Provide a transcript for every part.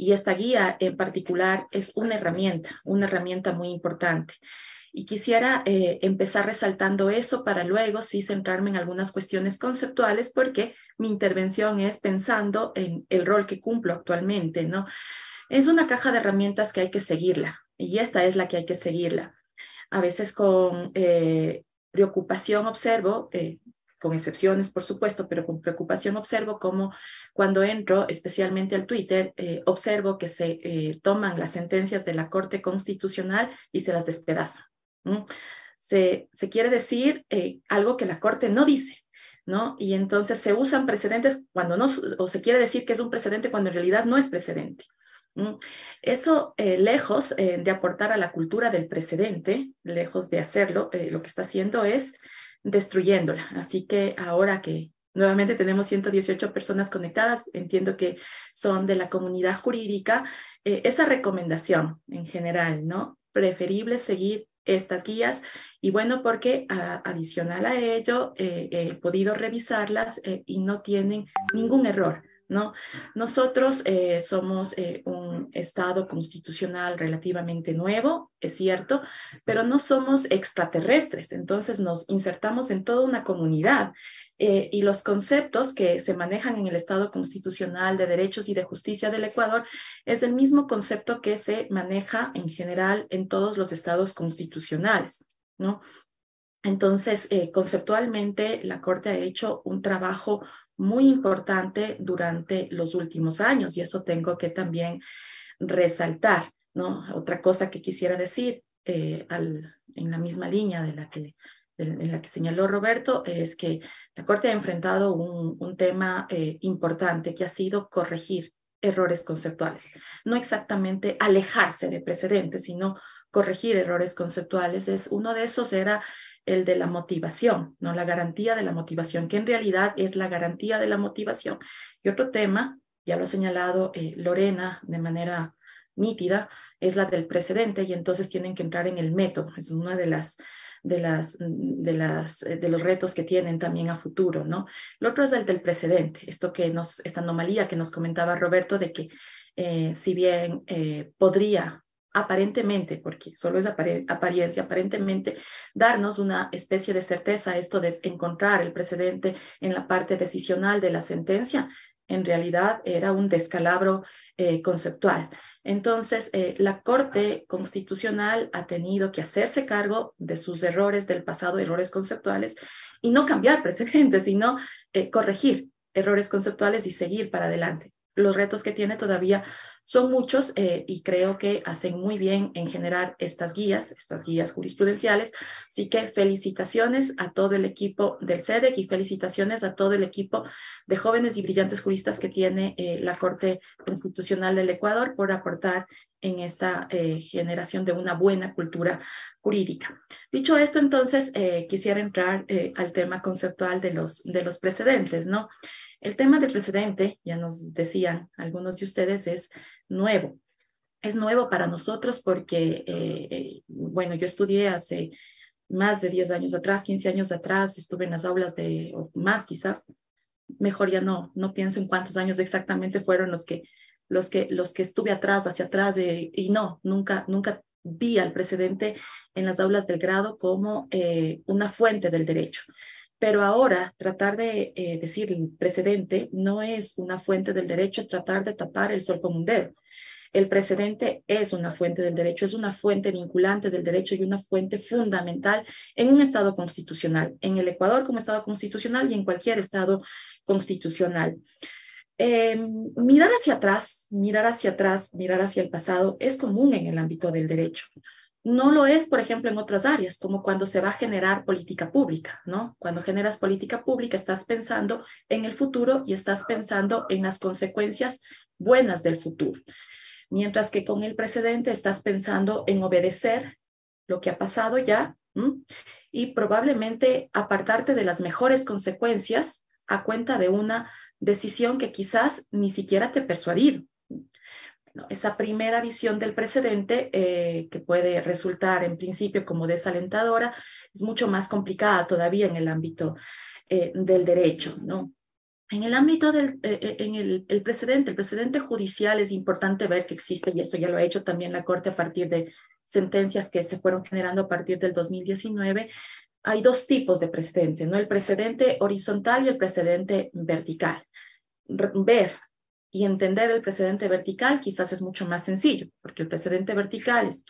Y esta guía en particular es una herramienta, una herramienta muy importante. Y quisiera eh, empezar resaltando eso para luego sí centrarme en algunas cuestiones conceptuales porque mi intervención es pensando en el rol que cumplo actualmente, ¿no? Es una caja de herramientas que hay que seguirla y esta es la que hay que seguirla. A veces con eh, preocupación observo, eh, con excepciones por supuesto, pero con preocupación observo cómo cuando entro especialmente al Twitter, observo que se toman las sentencias de la Corte Constitucional y se las despedazan. Se, quiere decir eh, algo que la Corte no dice, ¿no? Y entonces se usan precedentes cuando no, o se quiere decir que es un precedente cuando en realidad no es precedente. Eso, eh, lejos eh, de aportar a la cultura del precedente, lejos de hacerlo, lo que está haciendo es destruyéndola. Así que ahora que nuevamente tenemos 118 personas conectadas, entiendo que son de la comunidad jurídica, esa recomendación en general, ¿no? Preferible seguir estas guías y bueno, porque adicional a ello eh, he podido revisarlas eh, y no tienen ningún error. ¿no? Nosotros eh, somos eh, Estado constitucional relativamente nuevo, es cierto, pero no somos extraterrestres, entonces nos insertamos en toda una comunidad eh, y los conceptos que se manejan en el Estado constitucional de derechos y de justicia del Ecuador es el mismo concepto que se maneja en general en todos los estados constitucionales, ¿no? Entonces, conceptualmente, la Corte ha hecho un trabajo muy importante durante los últimos años y eso tengo que también resaltar, ¿no? Otra cosa que quisiera decir eh, al, en la misma línea de la que en la que señaló Roberto, es que la Corte ha enfrentado un, un tema eh, importante que ha sido corregir errores conceptuales. No exactamente alejarse de precedentes, sino corregir errores conceptuales. Es, uno de esos era el de la motivación, ¿no? La garantía de la motivación, que en realidad es la garantía de la motivación. Y otro tema, ya lo ha señalado eh, Lorena de manera nítida, es la del precedente y entonces tienen que entrar en el método. Es una de las de las de las eh, de los retos que tienen también a futuro, ¿no? Lo otro es el del precedente, esto que nos esta anomalía que nos comentaba Roberto de que eh, si bien podría aparentemente, porque solo es apariencia, aparentemente darnos una especie de certeza, esto de encontrar el precedente en la parte decisional de la sentencia, en realidad era un descalabro eh, conceptual. Entonces, eh, la Corte Constitucional ha tenido que hacerse cargo de sus errores del pasado, errores conceptuales, y no cambiar precedentes, sino eh, corregir errores conceptuales y seguir para adelante. Los retos que tiene todavía son muchos eh, y creo que hacen muy bien en generar estas guías, estas guías jurisprudenciales. Así que felicitaciones a todo el equipo del SEDEC y felicitaciones a todo el equipo de jóvenes y brillantes juristas que tiene eh, la Corte Constitucional del Ecuador por aportar en esta eh, generación de una buena cultura jurídica. Dicho esto, entonces, quisiera entrar al tema conceptual de los, de los precedentes, ¿no? El tema del precedente, ya nos decían algunos de ustedes, es nuevo. Es nuevo para nosotros porque, eh, eh, bueno, yo estudié hace más de 10 años atrás, 15 años atrás, estuve en las aulas de, más quizás, mejor ya no, no pienso en cuántos años exactamente fueron los que, los que, los que estuve atrás, hacia atrás, y no, nunca, nunca vi al precedente en las aulas del grado como eh, una fuente del derecho. Pero ahora tratar de eh, decir el precedente no es una fuente del derecho, es tratar de tapar el sol con un dedo. El precedente es una fuente del derecho, es una fuente vinculante del derecho y una fuente fundamental en un Estado constitucional, en el Ecuador como Estado constitucional y en cualquier Estado constitucional. Em, mirar hacia atrás, mirar hacia atrás, mirar hacia el pasado es común en el ámbito del derecho. No lo es, por ejemplo, en otras áreas, como cuando se va a generar política pública, ¿no? Cuando generas política pública, estás pensando en el futuro y estás pensando en las consecuencias buenas del futuro. Mientras que con el precedente estás pensando en obedecer lo que ha pasado ya y probablemente apartarte de las mejores consecuencias a cuenta de una decisión que quizás ni siquiera te persuadido esa primera visión del precedente, eh, que puede resultar en principio como desalentadora, es mucho más complicada todavía en el ámbito eh, del derecho, ¿no? En el ámbito del eh, eh, en el, el precedente, el precedente judicial es importante ver que existe, y esto ya lo ha hecho también la Corte a partir de sentencias que se fueron generando a partir del 2019, hay dos tipos de precedente, ¿no? El precedente horizontal y el precedente vertical. Ver y entender el precedente vertical quizás es mucho más sencillo, porque el precedente vertical es,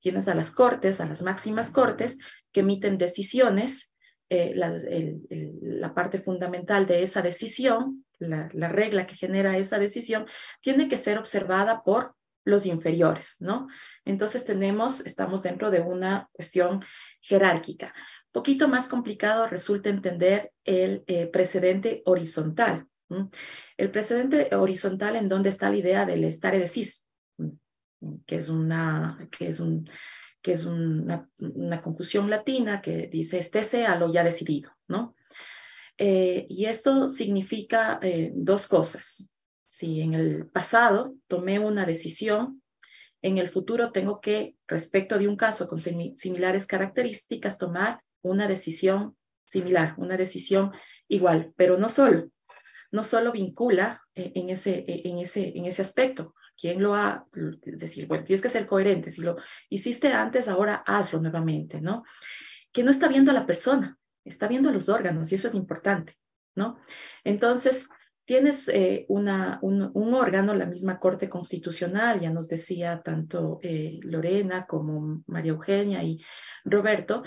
tienes a las cortes, a las máximas cortes, que emiten decisiones, eh, la, parte fundamental de esa decisión, la, la regla que genera esa decisión, tiene que ser observada por los inferiores, ¿no? Entonces tenemos, estamos dentro de una cuestión jerárquica. Poquito más complicado resulta entender el eh, precedente horizontal. El precedente horizontal en donde está la idea del stare decisis, que es una, que es un, que es una, una confusión latina que dice estése a lo ya decidido, ¿no? Eh, y esto significa eh, dos cosas. Si en el pasado tomé una decisión, en el futuro tengo que, respecto de un caso con similares características, tomar una decisión similar, una decisión igual, pero no solo, no solo vincula eh, en ese, eh, en ese, en ese aspecto. ¿Quién lo ha? Decir, bueno, tienes que ser coherente. Si lo hiciste antes, ahora hazlo nuevamente, ¿no? Que no está viendo a la persona, está viendo a los órganos y eso es importante, ¿no? Entonces, tienes eh, una, un, un, órgano, la misma Corte Constitucional, ya nos decía tanto Lorena como María Eugenia y Roberto,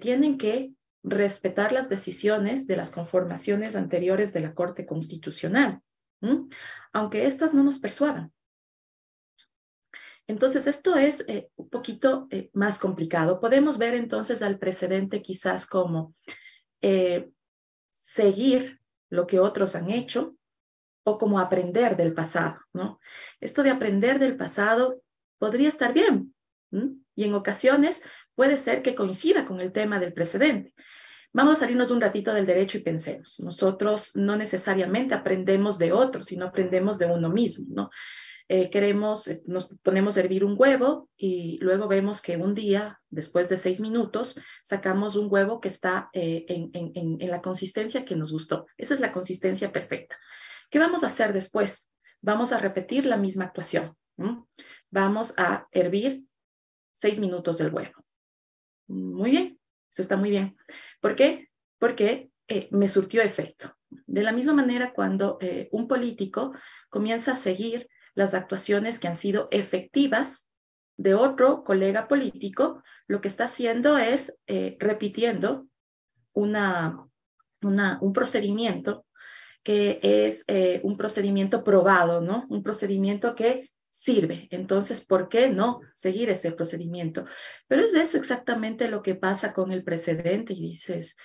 tienen que respetar las decisiones de las conformaciones anteriores de la Corte Constitucional, aunque éstas no nos persuadan. Entonces, esto es eh, un poquito eh, más complicado. Podemos ver entonces al precedente quizás como seguir lo que otros han hecho o como aprender del pasado. Esto de aprender del pasado podría estar bien y en ocasiones puede ser que coincida con el tema del precedente. Vamos a salirnos un ratito del derecho y pensemos. Nosotros no necesariamente aprendemos de otros, sino aprendemos de uno mismo, ¿no? Eh, queremos, eh, nos ponemos a hervir un huevo y luego vemos que un día, después de seis minutos, sacamos un huevo que está eh, en, en, en, la consistencia que nos gustó. Esa es la consistencia perfecta. ¿Qué vamos a hacer después? Vamos a repetir la misma actuación. Vamos a hervir seis minutos del huevo. Muy bien, eso está muy bien. ¿Por qué? Porque eh, me surtió efecto. De la misma manera, cuando eh, un político comienza a seguir las actuaciones que han sido efectivas de otro colega político, lo que está haciendo es eh, repitiendo una, un procedimiento que es un procedimiento probado, ¿no? Un procedimiento que sirve. Entonces, ¿por qué no seguir ese procedimiento? Pero es eso exactamente lo que pasa con el precedente y dices,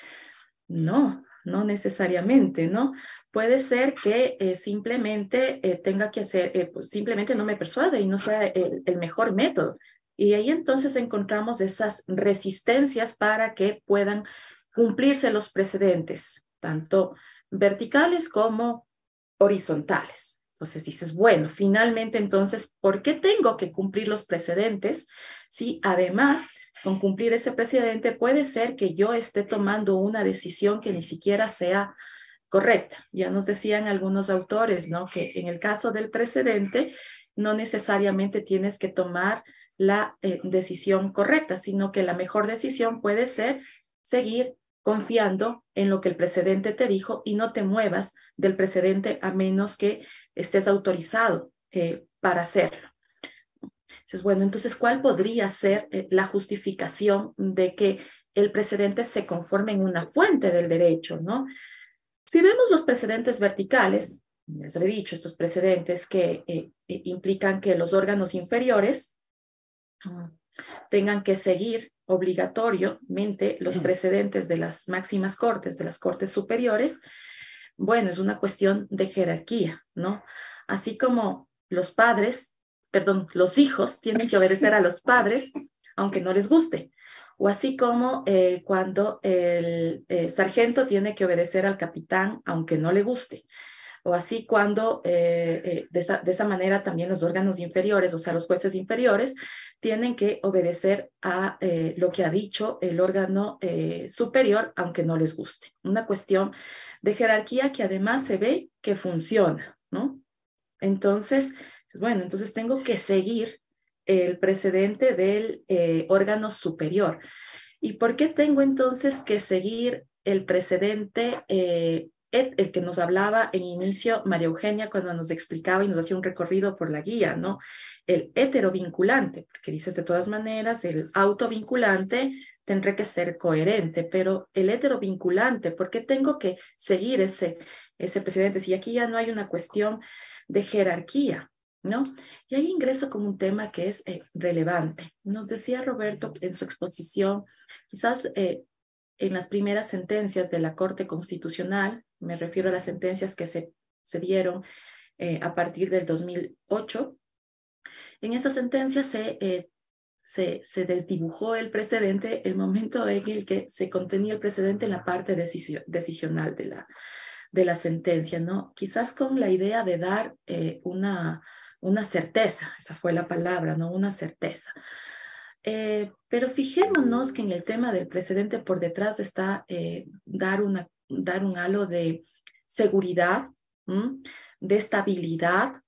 no, no necesariamente, ¿no? Puede ser que eh, simplemente eh, tenga que hacer, eh, pues, simplemente no me persuade y no sea el, el mejor método. Y ahí entonces encontramos esas resistencias para que puedan cumplirse los precedentes, tanto verticales como horizontales. Entonces dices, bueno, finalmente entonces, ¿por qué tengo que cumplir los precedentes si además con cumplir ese precedente puede ser que yo esté tomando una decisión que ni siquiera sea correcta? Ya nos decían algunos autores, ¿no? Que en el caso del precedente no necesariamente tienes que tomar la eh, decisión correcta, sino que la mejor decisión puede ser seguir confiando en lo que el precedente te dijo y no te muevas del precedente a menos que estés autorizado eh, para hacerlo. Entonces, bueno, entonces, ¿cuál podría ser eh, la justificación de que el precedente se conforme en una fuente del derecho, no? Si vemos los precedentes verticales, les he dicho, estos precedentes que eh, implican que los órganos inferiores mm, tengan que seguir obligatoriamente los precedentes de las máximas cortes, de las cortes superiores, bueno, es una cuestión de jerarquía, ¿no? Así como los padres, perdón, los hijos tienen que obedecer a los padres, aunque no les guste. O así como eh, cuando el eh, sargento tiene que obedecer al capitán, aunque no le guste. O así cuando eh, eh, de, esa, de, esa, manera también los órganos inferiores, o sea, los jueces inferiores, tienen que obedecer a eh, lo que ha dicho el órgano superior, aunque no les guste. Una cuestión de jerarquía que además se ve que funciona, ¿no? Entonces, bueno, entonces tengo que seguir el precedente del órgano superior. ¿Y por qué tengo entonces que seguir el precedente el que nos hablaba en inicio María Eugenia cuando nos explicaba y nos hacía un recorrido por la guía, ¿no? El heterovinculante, porque dices de todas maneras, el autovinculante tendrá que ser coherente, pero el heterovinculante, ¿por qué tengo que seguir ese, ese precedente? Si aquí ya no hay una cuestión de jerarquía, ¿no? Y ahí ingreso como un tema que es eh, relevante. Nos decía Roberto en su exposición, quizás eh, en las primeras sentencias de la Corte Constitucional, me refiero a las sentencias que se, se dieron eh, a partir del 2008, en esa sentencia se, eh, se, se, desdibujó el precedente, el momento en el que se contenía el precedente en la parte decisional de la, de la sentencia, ¿no? Quizás con la idea de dar eh, una, una certeza, esa fue la palabra, ¿no? Una certeza. Eh, pero fijémonos que en el tema del precedente por detrás está eh, dar, una, dar un halo de seguridad, de estabilidad,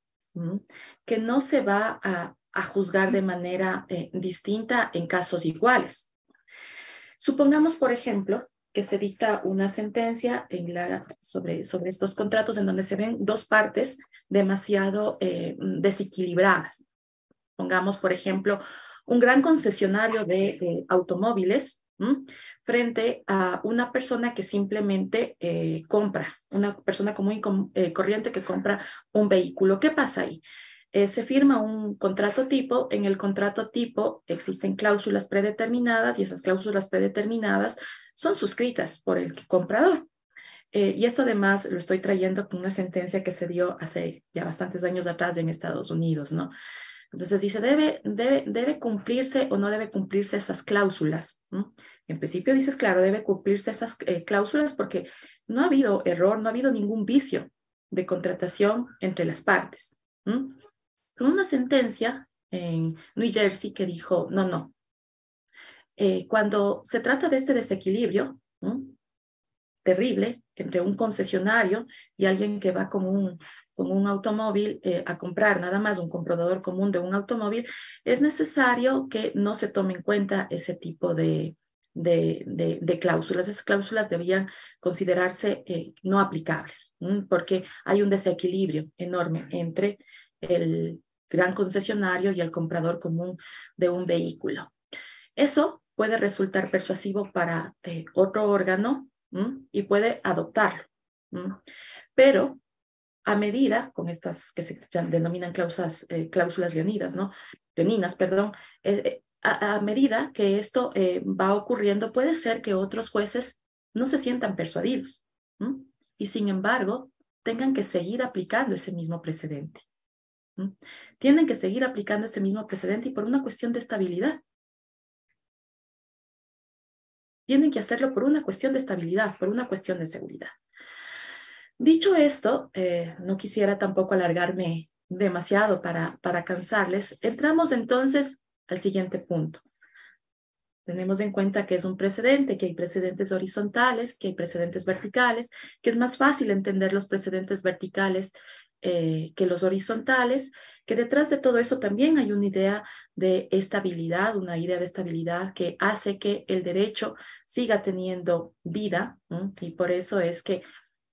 que no se va a, a juzgar de manera eh, distinta en casos iguales. Supongamos, por ejemplo, que se dicta una sentencia en la, sobre, sobre estos contratos en donde se ven dos partes demasiado desequilibradas. Pongamos, por ejemplo, un gran concesionario de, automóviles frente a una persona que simplemente eh, compra, una persona común y eh, corriente que compra un vehículo. ¿Qué pasa ahí? Eh, se firma un contrato tipo, en el contrato tipo existen cláusulas predeterminadas y esas cláusulas predeterminadas son suscritas por el comprador. y esto además lo estoy trayendo con una sentencia que se dio hace ya bastantes años atrás en Estados Unidos, ¿no? Entonces dice, debe, debe, debe cumplirse o no debe cumplirse esas cláusulas. En principio dices, claro, debe cumplirse esas eh, cláusulas porque no ha habido error, no ha habido ningún vicio de contratación entre las partes. Una sentencia en New Jersey que dijo, no, no. Eh, cuando se trata de este desequilibrio terrible entre un concesionario y alguien que va como un con un automóvil eh, a comprar nada más un comprador común de un automóvil, es necesario que no se tome en cuenta ese tipo de, de, de, cláusulas. Esas cláusulas debían considerarse eh, no aplicables, porque hay un desequilibrio enorme entre el gran concesionario y el comprador común de un vehículo. Eso puede resultar persuasivo para eh, otro órgano y puede adoptarlo. Pero a medida, con estas que se denominan cláusulas, eh, cláusulas ¿no? Leoninas, perdón, eh, eh, a, medida que esto va ocurriendo, puede ser que otros jueces no se sientan persuadidos y sin embargo tengan que seguir aplicando ese mismo precedente. Tienen que seguir aplicando ese mismo precedente y por una cuestión de estabilidad. Tienen que hacerlo por una cuestión de estabilidad, por una cuestión de seguridad. Dicho esto, eh, no quisiera tampoco alargarme demasiado para, para cansarles. Entramos entonces al siguiente punto. Tenemos en cuenta que es un precedente, que hay precedentes horizontales, que hay precedentes verticales, que es más fácil entender los precedentes verticales eh, que los horizontales, que detrás de todo eso también hay una idea de estabilidad, una idea de estabilidad que hace que el derecho siga teniendo vida, y por eso es que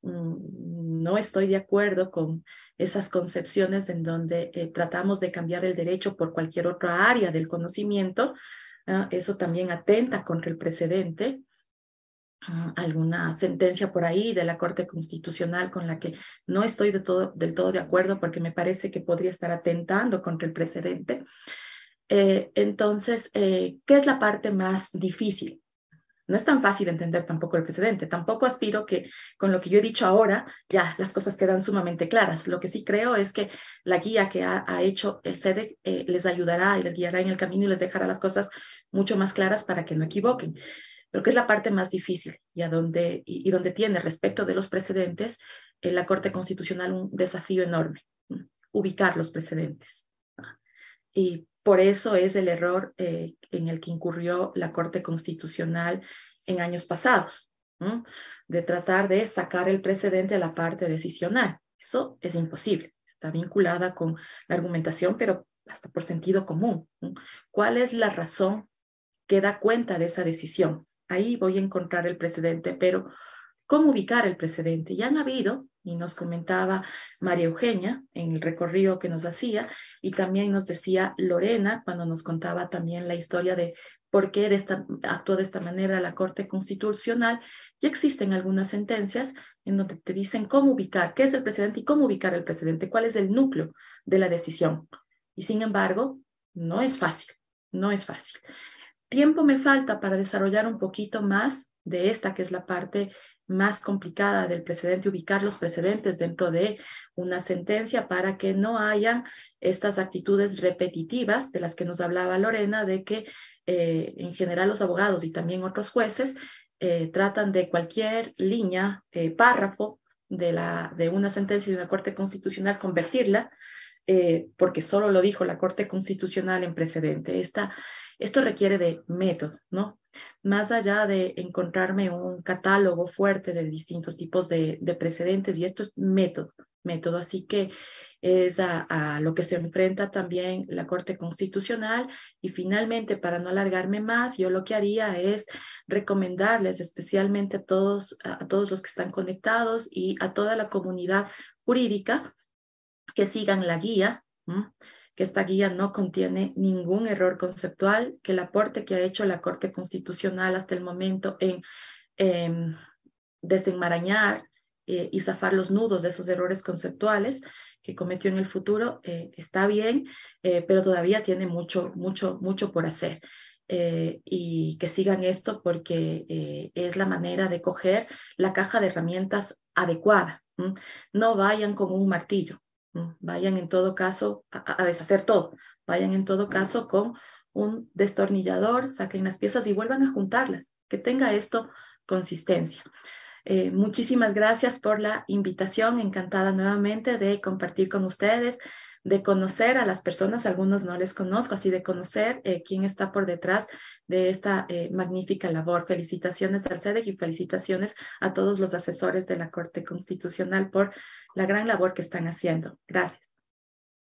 no estoy de acuerdo con esas concepciones en donde eh, tratamos de cambiar el derecho por cualquier otra área del conocimiento. ¿ah? eso también atenta contra el precedente. Ah, alguna sentencia por ahí de la Corte Constitucional con la que no estoy del todo de acuerdo porque me parece que podría estar atentando contra el precedente. Eh, entonces, eh, ¿qué es la parte más difícil? No es tan fácil entender tampoco el precedente. Tampoco aspiro que con lo que yo he dicho ahora ya las cosas quedan sumamente claras. Lo que sí creo es que la guía que ha, hecho el SEDEC eh, les ayudará y les guiará en el camino y les dejará las cosas mucho más claras para que no equivoquen. Pero que es la parte más difícil y, a donde, y, donde tiene respecto de los precedentes en la Corte Constitucional un desafío enorme, ubicar los precedentes. Y por eso es el error eh, en el que incurrió la Corte Constitucional en años pasados, de tratar de sacar el precedente a la parte decisional. Eso es imposible, está vinculada con la argumentación, pero hasta por sentido común. ¿Cuál es la razón que da cuenta de esa decisión? Ahí voy a encontrar el precedente, pero ¿cómo ubicar el precedente? Ya han habido, y nos comentaba María Eugenia en el recorrido que nos hacía, y también nos decía Lorena cuando nos contaba también la historia de por qué de actuó de esta manera la Corte Constitucional. Ya existen algunas sentencias en donde te dicen cómo ubicar, qué es el precedente y cómo ubicar el precedente, cuál es el núcleo de la decisión. Y sin embargo, no es fácil, no es fácil. Tiempo me falta para desarrollar un poquito más de esta, que es la parte más complicada del precedente, ubicar los precedentes dentro de una sentencia para que no hayan estas actitudes repetitivas de las que nos hablaba Lorena, de que eh, en general los abogados y también otros jueces eh, tratan de cualquier línea, eh, párrafo de, la, de una sentencia de una Corte Constitucional, convertirla, porque solo lo dijo la Corte Constitucional en precedente. Esta, esto requiere de método, ¿no? Más allá de encontrarme un catálogo fuerte de distintos tipos de, de precedentes, y esto es método, método. Así que es a, lo que se enfrenta también la Corte Constitucional. Y finalmente, para no alargarme más, yo lo que haría es recomendarles especialmente a todos, a todos los que están conectados y a toda la comunidad jurídica que sigan la guía, que esta guía no contiene ningún error conceptual, que el aporte que ha hecho la Corte Constitucional hasta el momento en desenmarañar eh, y zafar los nudos de esos errores conceptuales que cometió en el futuro eh, está bien, eh, pero todavía tiene mucho, mucho, mucho por hacer. Y que sigan esto porque es la manera de coger la caja de herramientas adecuada. No vayan con un martillo, vayan en todo caso a, deshacer todo, vayan en todo caso con un destornillador, saquen las piezas y vuelvan a juntarlas, que tenga esto consistencia. Eh, muchísimas gracias por la invitación, encantada nuevamente de compartir con ustedes, de conocer a las personas, algunos no les conozco, así de conocer eh, quién está por detrás de esta eh, magnífica labor. Felicitaciones al SEDEC y felicitaciones a todos los asesores de la Corte Constitucional por la gran labor que están haciendo. Gracias.